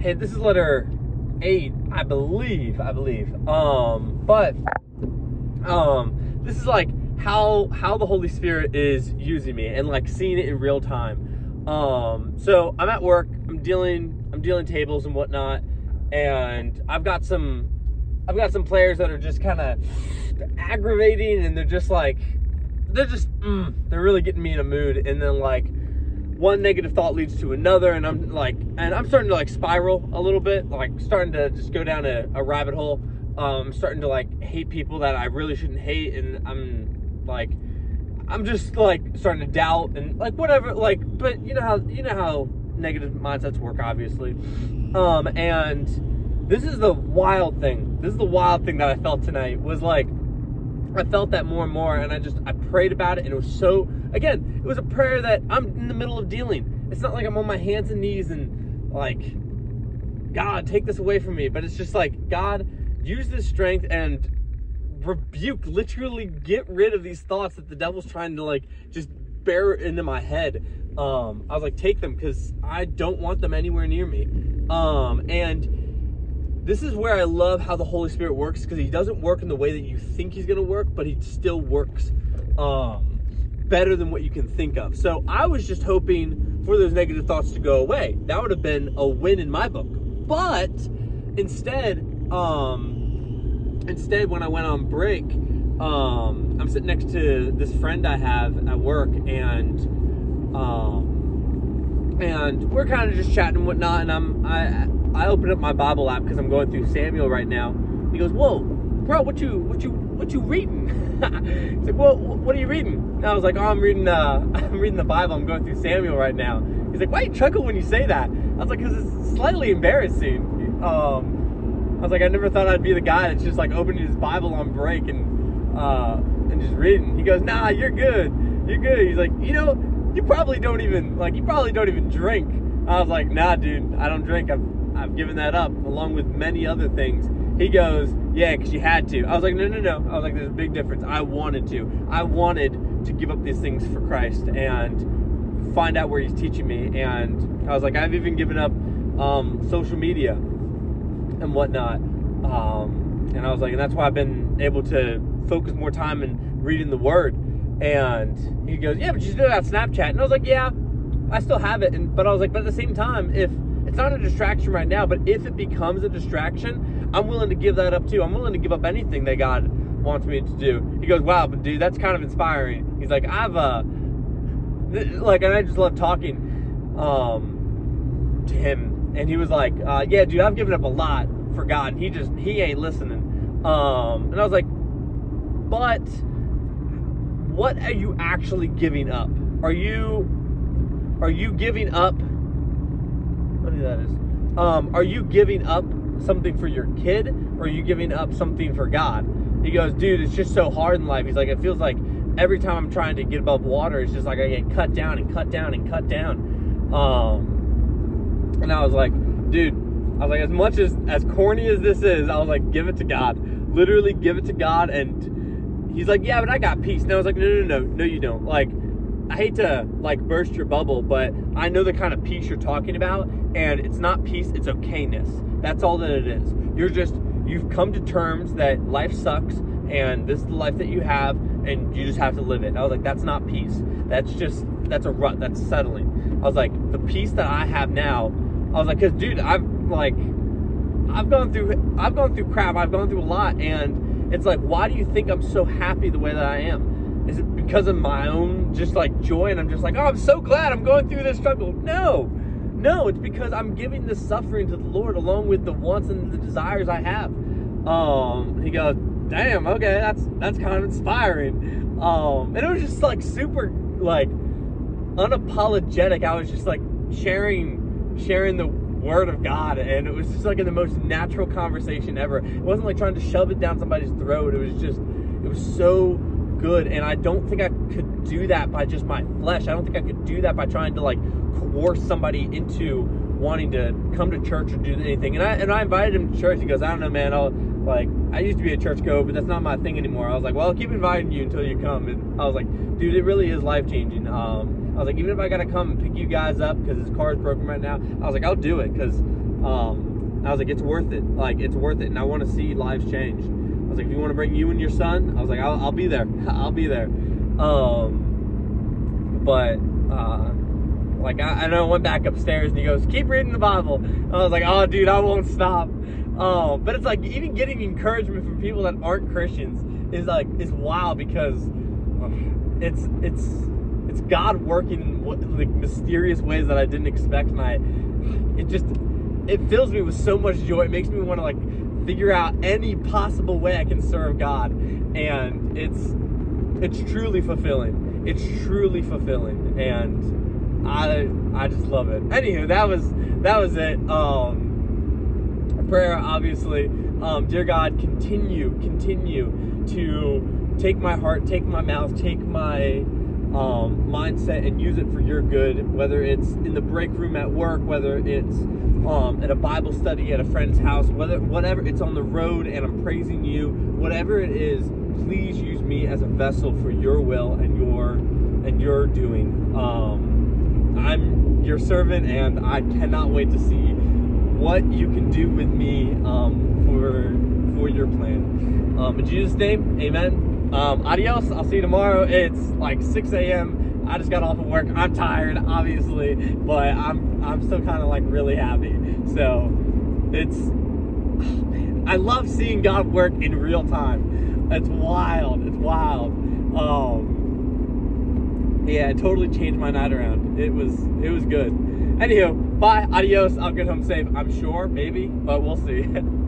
Hey, this is letter eight, I believe. I believe. Um, but um, this is like how how the Holy Spirit is using me and like seeing it in real time. Um, so I'm at work. I'm dealing I'm dealing tables and whatnot, and I've got some I've got some players that are just kind of aggravating, and they're just like they're just mm, they're really getting me in a mood, and then like one negative thought leads to another and i'm like and i'm starting to like spiral a little bit like starting to just go down a, a rabbit hole. Um starting to like hate people that i really shouldn't hate and i'm like i'm just like starting to doubt and like whatever like but you know how you know how negative mindsets work obviously. Um and this is the wild thing. This is the wild thing that i felt tonight was like I felt that more and more, and I just I prayed about it, and it was so again, it was a prayer that I'm in the middle of dealing. It's not like I'm on my hands and knees and like, God, take this away from me. But it's just like, God, use this strength and rebuke, literally get rid of these thoughts that the devil's trying to like just bear into my head. Um, I was like, take them because I don't want them anywhere near me. Um, and this is where I love how the Holy Spirit works because he doesn't work in the way that you think he's going to work, but he still works um, better than what you can think of. So I was just hoping for those negative thoughts to go away. That would have been a win in my book. But instead, um, instead when I went on break, um, I'm sitting next to this friend I have at work, and um, and we're kind of just chatting and whatnot. And I'm I I open up my Bible app because I'm going through Samuel right now. He goes, "Whoa, bro, what you what you what you reading?" He's like, "Well, what are you reading?" And I was like, "Oh, I'm reading uh I'm reading the Bible. I'm going through Samuel right now." He's like, "Why you chuckle when you say that?" I was like, "Cause it's slightly embarrassing." Um, I was like, "I never thought I'd be the guy that's just like opening his Bible on break and uh and just reading." He goes, "Nah, you're good. You're good." He's like, "You know." You probably don't even like. You probably don't even drink. I was like, nah, dude, I don't drink. I've I've given that up along with many other things. He goes, yeah, because you had to. I was like, no, no, no. I was like, there's a big difference. I wanted to. I wanted to give up these things for Christ and find out where He's teaching me. And I was like, I've even given up um, social media and whatnot. Um, and I was like, and that's why I've been able to focus more time in reading the Word. And he goes, yeah, but you still got Snapchat. And I was like, yeah, I still have it. And but I was like, but at the same time, if it's not a distraction right now, but if it becomes a distraction, I'm willing to give that up too. I'm willing to give up anything that God wants me to do. He goes, wow, but dude, that's kind of inspiring. He's like, I've uh, like, and I just love talking, um, to him, and he was like, uh, yeah, dude, I've given up a lot for God. He just he ain't listening. Um, and I was like, but what are you actually giving up? Are you are you giving up what that is? Um, are you giving up something for your kid or are you giving up something for God? He goes, dude, it's just so hard in life. He's like, it feels like every time I'm trying to get above water, it's just like I get cut down and cut down and cut down. Um, and I was like, dude, I was like, as much as as corny as this is, I was like, give it to God. Literally give it to God. And he's like, yeah, but I got peace. And I was like, no, no, no, no, you don't. Like, I hate to like burst your bubble, but I know the kind of peace you're talking about, and it's not peace, it's okayness. That's all that it is. You're just you've come to terms that life sucks and this is the life that you have and you just have to live it. I was like, that's not peace. That's just that's a rut. That's settling. I was like, the peace that I have now, I was like, cause dude, I've like I've gone through I've gone through crap, I've gone through a lot, and it's like, why do you think I'm so happy the way that I am? Is it because of my own just like joy and I'm just like, oh, I'm so glad I'm going through this struggle? No, no, it's because I'm giving this suffering to the Lord along with the wants and the desires I have. Um, he goes, damn, okay, that's that's kind of inspiring. Um, and it was just like super like unapologetic. I was just like sharing sharing the word of God, and it was just like in the most natural conversation ever. It wasn't like trying to shove it down somebody's throat. It was just, it was so good and i don't think i could do that by just my flesh. I don't think i could do that by trying to like coerce somebody into wanting to come to church or do anything. And i and i invited him to church. He goes i don't know man. I'll like i used to be a church goer but that's not my thing anymore. I was like well i'll keep inviting you until you come. And i was like dude it really is life changing um i was like even if i gotta come and pick you guys up because his car is broken right now i was like i'll do it because Um, I was like, it's worth it. Like, it's worth it, and I want to see lives change. I was like, if you want to bring you and your son, I was like, I'll, I'll be there. I'll be there. Um, but uh, like I, know I went back upstairs and he goes, keep reading the Bible. And I was like, oh, dude, I won't stop. Um, but it's like even getting encouragement from people that aren't Christians is like is wild because it's it's it's God working in like mysterious ways that I didn't expect, and I it just it fills me with so much joy. It makes me want to like figure out any possible way I can serve God, and it's it's truly fulfilling. It's truly fulfilling, and I I just love it. Anywho, that was that was it. Um, prayer, obviously. Um, dear God, continue, continue to take my heart, take my mouth, take my um, mindset, and use it for your good. Whether it's in the break room at work, whether it's um, at a Bible study at a friend's house, whether whatever it's on the road and I'm praising you, whatever it is, please use me as a vessel for your will and your and your doing. Um, I'm your servant, and I cannot wait to see what you can do with me um, for for your plan. Um, in Jesus' name, Amen. Um, adios. I'll see you tomorrow. It's like 6 a.m. I just got off of work. I'm tired, obviously, but I'm I'm still kind of like really happy. So it's I love seeing God work in real time. It's wild. It's wild. Um, yeah, it totally changed my night around. It was it was good. Anywho, bye, adios. I'll get home safe. I'm sure, maybe, but we'll see.